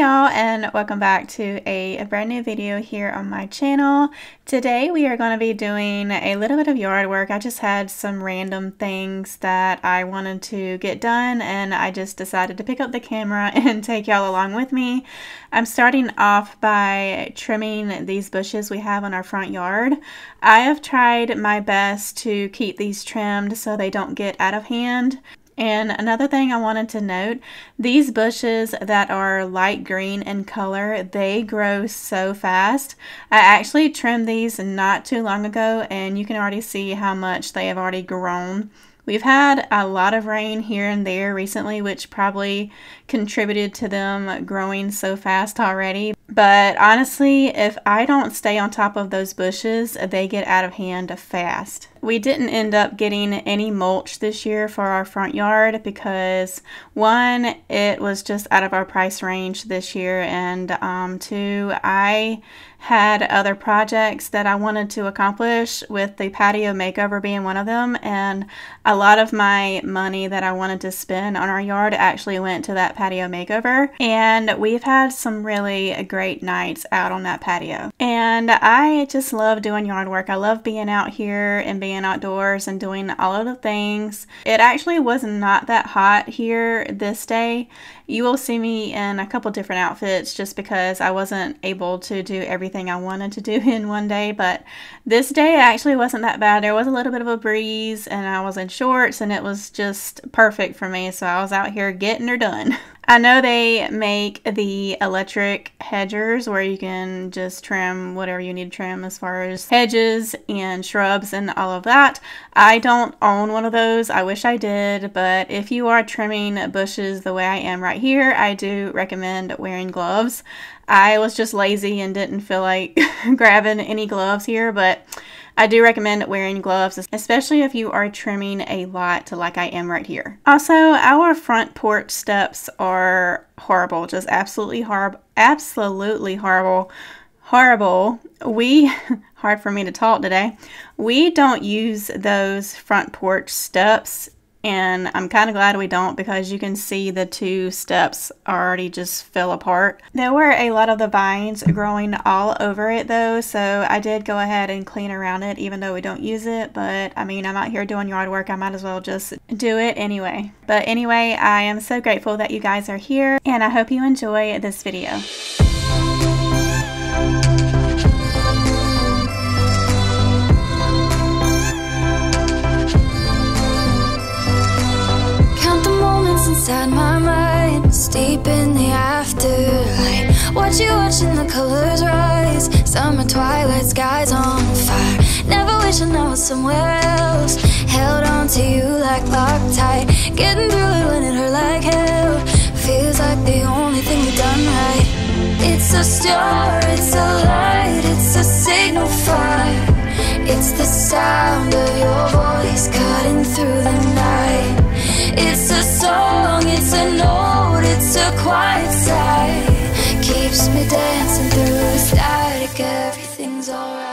y'all and welcome back to a, a, brand new video here on my channel. Today we are going to be doing a little bit of yard work. I just had some random things that I wanted to get done and I just decided to pick up the camera and take y'all along with me. I'm starting off by trimming these bushes we have on our front yard. I have tried my best to keep these trimmed so they don't get out of hand. And another thing I wanted to note, these bushes that are light green in color, they grow so fast. I actually trimmed these not too long ago and you can already see how much they have already grown. We've had a lot of rain here and there recently, which probably contributed to them growing so fast already. But honestly, if I don't stay on top of those bushes, they get out of hand fast. We didn't end up getting any mulch this year for our front yard because one, it was just out of our price range this year, and um, two, I had other projects that I wanted to accomplish with the patio makeover being one of them and a lot of my money that I wanted to spend on our yard actually went to that patio makeover and we've had some really great nights out on that patio and I just love doing yard work. I love being out here and being outdoors and doing all of the things. It actually was not that hot here this day. You will see me in a couple different outfits just because I wasn't able to do everything everything I wanted to do in one day, but this day actually wasn't that bad. There was a little bit of a breeze and I was in shorts and it was just perfect for me. So I was out here getting her done. I know they make the electric hedgers where you can just trim whatever you need to trim as far as hedges and shrubs and all of that. I don't own one of those. I wish I did, but if you are trimming bushes the way I am right here, I do recommend wearing gloves. I was just lazy and didn't feel like grabbing any gloves here, but I do recommend wearing gloves, especially if you are trimming a lot like I am right here. Also, our front porch steps are horrible, just absolutely horrible, absolutely horrible, horrible. We, hard for me to talk today, we don't use those front porch steps and I'm kind of glad we don't because you can see the two steps already just fell apart. There were a lot of the vines growing all over it though, so I did go ahead and clean around it even though we don't use it, but I mean, I'm out here doing yard work, I might as well just do it anyway. But anyway, I am so grateful that you guys are here, and I hope you enjoy this video. Inside my mind Steep in the afterlight Watch you watching the colors rise. Summer twilight skies on fire. Never wishing I was somewhere else. Held on to you like Loctite. Getting through it when it hurt like hell. Feels like the only thing we've done right. It's a star, it's a light It's a signal fire. It's the sound of quiet sigh Keeps me dancing through the static, everything's alright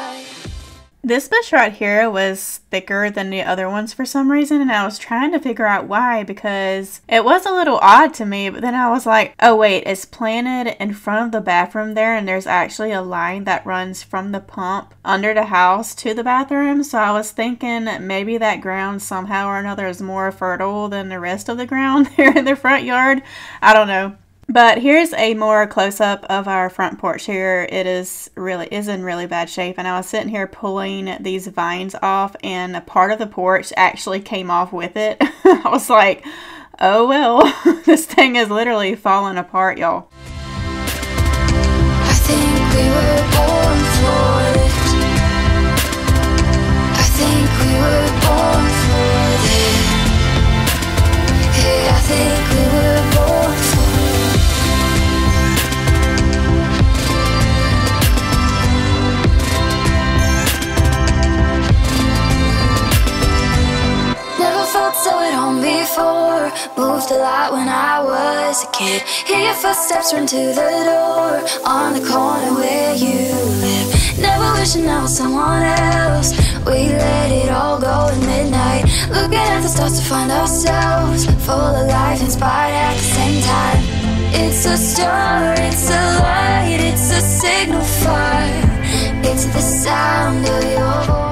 this bush right here was thicker than the other ones for some reason, and I was trying to figure out why because it was a little odd to me, but then I was like, oh wait, it's planted in front of the bathroom there, and there's actually a line that runs from the pump under the house to the bathroom, so I was thinking maybe that ground somehow or another is more fertile than the rest of the ground there in the front yard. I don't know. But here's a more close-up of our front porch here. It is really is in really bad shape and I was sitting here pulling these vines off and a part of the porch actually came off with it. I was like, oh well, this thing is literally falling apart, y'all. I think we were lot when I was a kid. Hear your footsteps run to the door On the corner where you live. Never wishing I was someone else. We let it all go at midnight. Looking at the stars to find ourselves. Full of life, inspired at the same time. It's a star, it's a light, it's a signal fire. It's the sound of your voice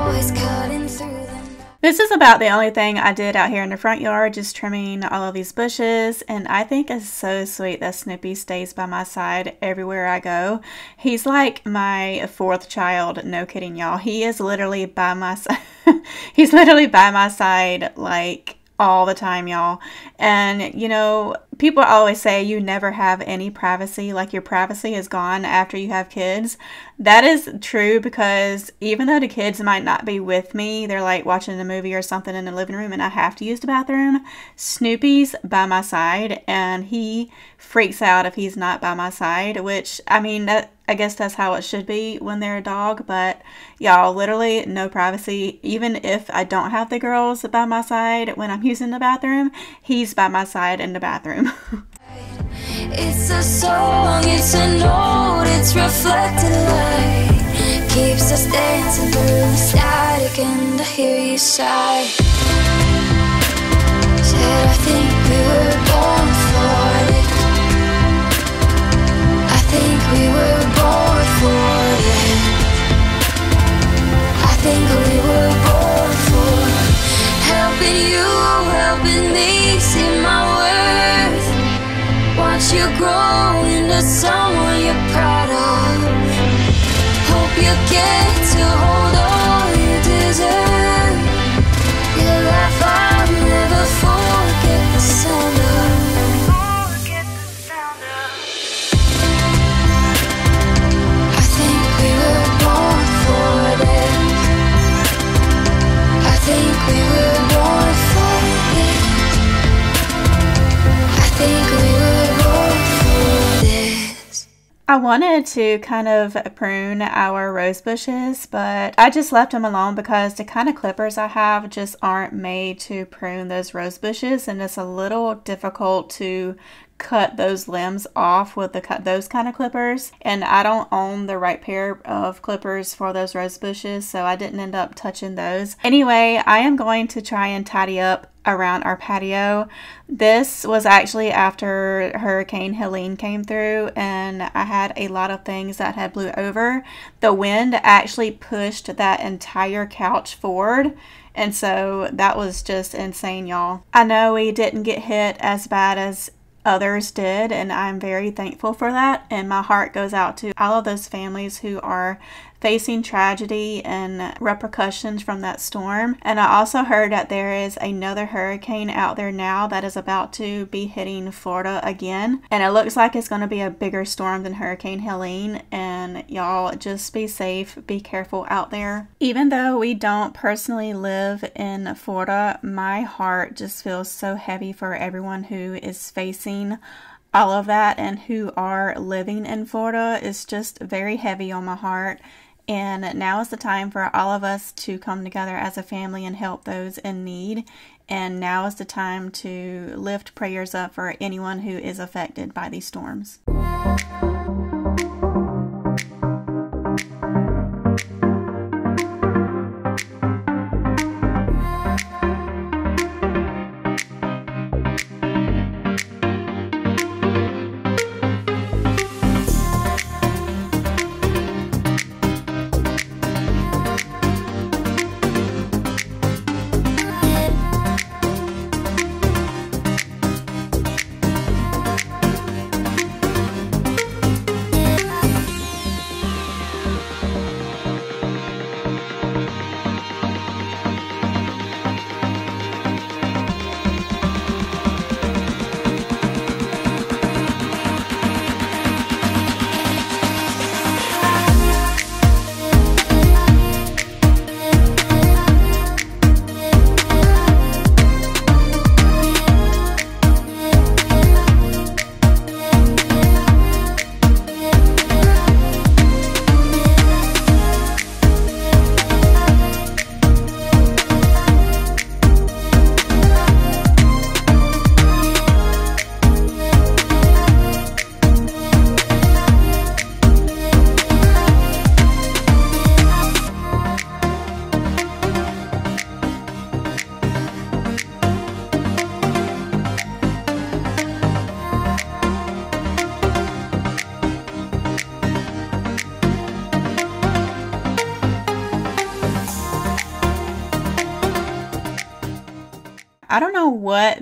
This is about the only thing I did out here in the front yard, just trimming all of these bushes. And I think it's so sweet that Snoopy stays by my side everywhere I go. He's like my fourth child, no kidding y'all. He is literally by my side. He's literally by my side like all the time, y'all. And you know, people always say you never have any privacy, like your privacy is gone after you have kids. That is true because even though the kids might not be with me, they're like watching a movie or something in the living room and I have to use the bathroom. Snoopy's by my side and he freaks out if he's not by my side, which I mean, that I guess that's how it should be when they're a dog, but y'all, literally no privacy. Even if I don't have the girls by my side when I'm using the bathroom, he's by my side in the bathroom. it's a song, it's a note, it's reflected light. Keeps us dancing through the static and I hear you sigh. Said I think we were born for this. I think we were I think we were born for helping you, helping me see my worth. Watch you grow into someone you're proud of. Hope you get to hold all you deserve. I wanted to kind of prune our rose bushes, but I just left them alone because the kind of clippers I have just aren't made to prune those rose bushes and it's a little difficult to cut those limbs off with the cut those kind of clippers and I don't own the right pair of clippers for those rose bushes so I didn't end up touching those. Anyway, I am going to try and tidy up around our patio. This was actually after Hurricane Helene came through and I had a lot of things that had blew over. The wind actually pushed that entire couch forward and so that was just insane, y'all. I know we didn't get hit as bad as others did, and I'm very thankful for that. And my heart goes out to all of those families who are facing tragedy and repercussions from that storm. And I also heard that there is another hurricane out there now that is about to be hitting Florida again. And it looks like it's going to be a bigger storm than Hurricane Helene. And y'all just be safe, be careful out there. Even though we don't personally live in Florida, my heart just feels so heavy for everyone who is facing all of that and who are living in Florida is just very heavy on my heart. And now is the time for all of us to come together as a family and help those in need. And now is the time to lift prayers up for anyone who is affected by these storms.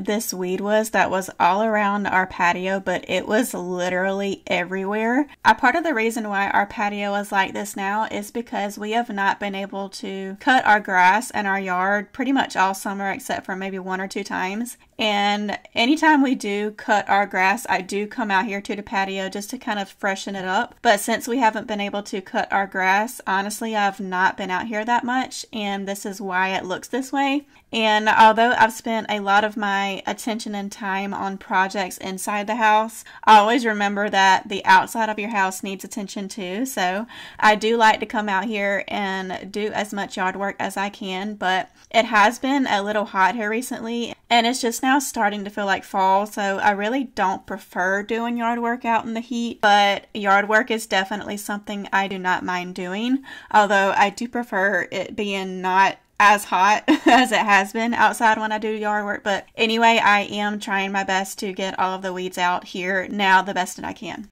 This weed was that was all around our patio, but it was literally everywhere. A part of the reason why our patio is like this now is because we have not been able to cut our grass in our yard pretty much all summer except for maybe one or two times. And anytime we do cut our grass, I do come out here to the patio just to kind of freshen it up. But since we haven't been able to cut our grass, honestly, I've not been out here that much, and this is why it looks this way. And although I've spent a lot of my attention and time on projects inside the house, I always remember that the outside of your house needs attention too. So I do like to come out here and do as much yard work as I can, but it has been a little hot here recently and it's just now starting to feel like fall. So I really don't prefer doing yard work out in the heat, but yard work is definitely something I do not mind doing. Although I do prefer it being not as hot as it has been outside when I do yard work. But anyway, I am trying my best to get all of the weeds out here now the best that I can.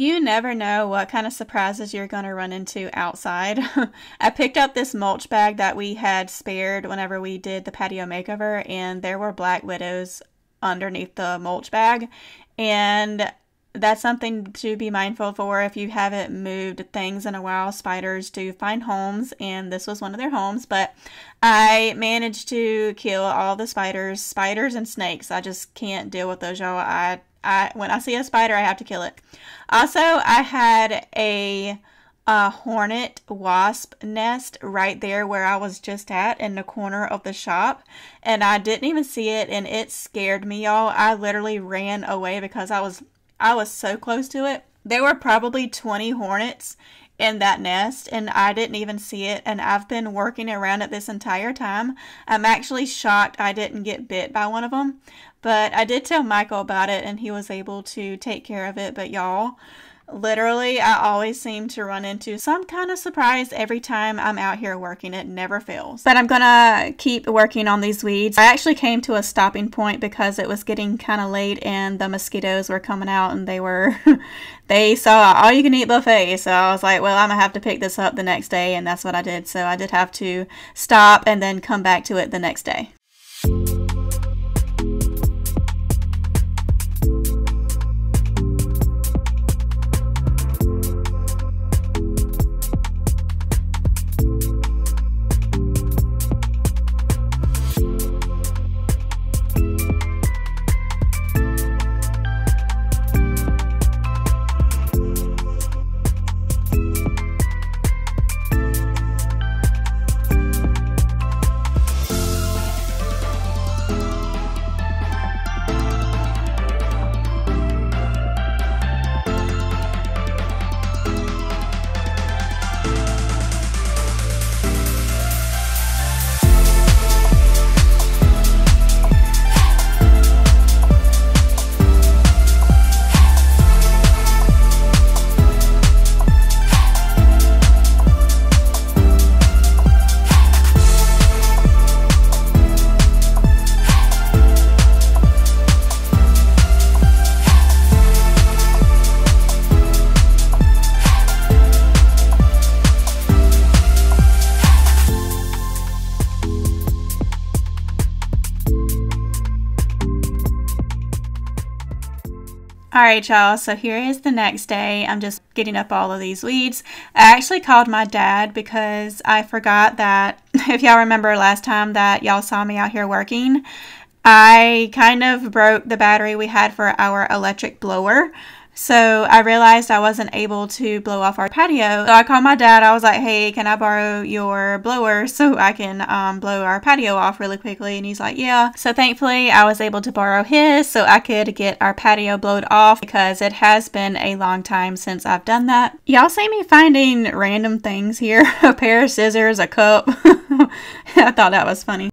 You never know what kind of surprises you're going to run into outside. I picked up this mulch bag that we had spared whenever we did the patio makeover, and there were black widows underneath the mulch bag. And that's something to be mindful for if you haven't moved things in a while. Spiders do find homes, and this was one of their homes. But I managed to kill all the spiders, spiders and snakes. I just can't deal with those, y'all. I I when I see a spider, I have to kill it. Also, I had a a hornet wasp nest right there where I was just at in the corner of the shop and I didn't even see it and it scared me y'all. I literally ran away because I was I was so close to it. There were probably 20 hornets in that nest and I didn't even see it and I've been working around it this entire time. I'm actually shocked I didn't get bit by one of them. But I did tell Michael about it and he was able to take care of it. But y'all, literally, I always seem to run into some kind of surprise every time I'm out here working. It never fails. But I'm gonna keep working on these weeds. I actually came to a stopping point because it was getting kind of late and the mosquitoes were coming out and they were, they saw all you can eat buffet. So I was like, well, I'm gonna have to pick this up the next day. And that's what I did. So I did have to stop and then come back to it the next day. All right, y'all. So here is the next day. I'm just getting up all of these weeds. I actually called my dad because I forgot that, if y'all remember last time that y'all saw me out here working, I kind of broke the battery we had for our electric blower. So I realized I wasn't able to blow off our patio. So I called my dad. I was like, hey, can I borrow your blower so I can um, blow our patio off really quickly? And he's like, yeah. So thankfully, I was able to borrow his so I could get our patio blowed off because it has been a long time since I've done that. Y'all see me finding random things here a pair of scissors, a cup. I thought that was funny.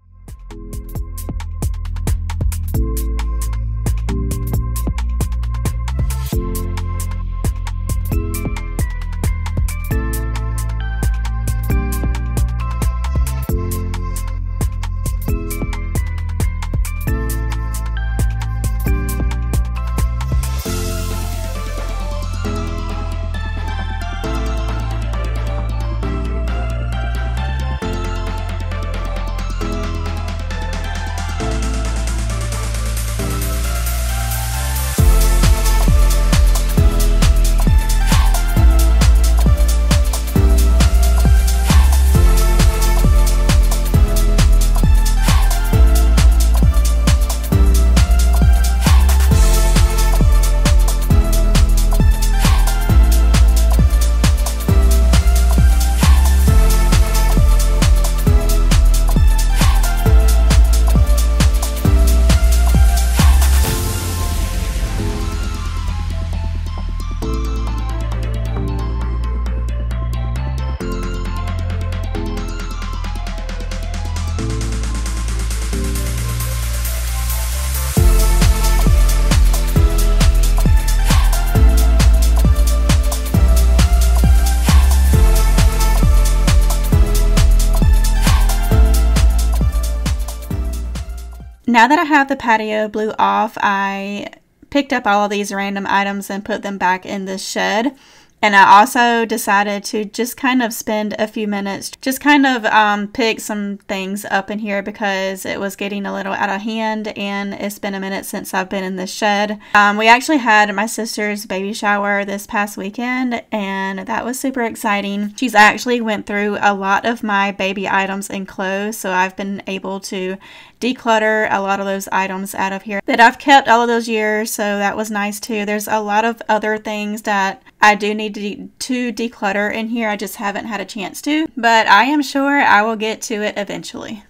Now that I have the patio blew off, I picked up all of these random items and put them back in the shed. And I also decided to just kind of spend a few minutes, just kind of um, pick some things up in here because it was getting a little out of hand and it's been a minute since I've been in the shed. Um, we actually had my sister's baby shower this past weekend and that was super exciting. She's actually went through a lot of my baby items and clothes so I've been able to declutter a lot of those items out of here that I've kept all of those years so that was nice too. There's a lot of other things that I do need to, de to declutter in here. I just haven't had a chance to, but I am sure I will get to it eventually.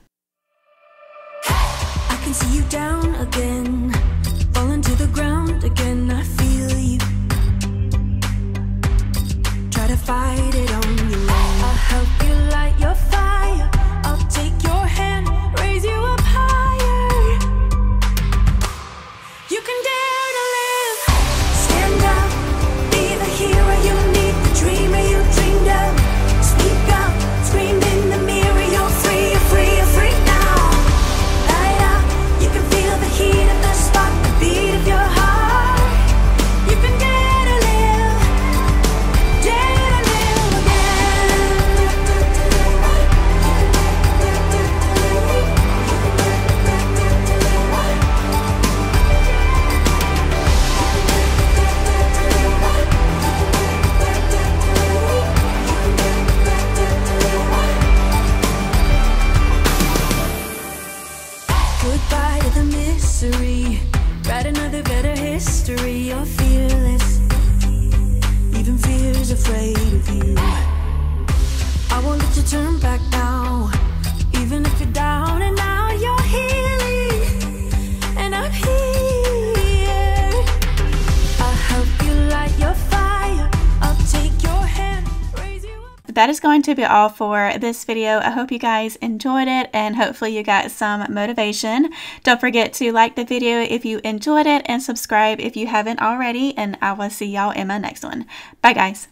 I that is going to be all for this video. I hope you guys enjoyed it and hopefully you got some motivation. Don't forget to like the video if you enjoyed it and subscribe if you haven't already and I will see y'all in my next one. Bye guys.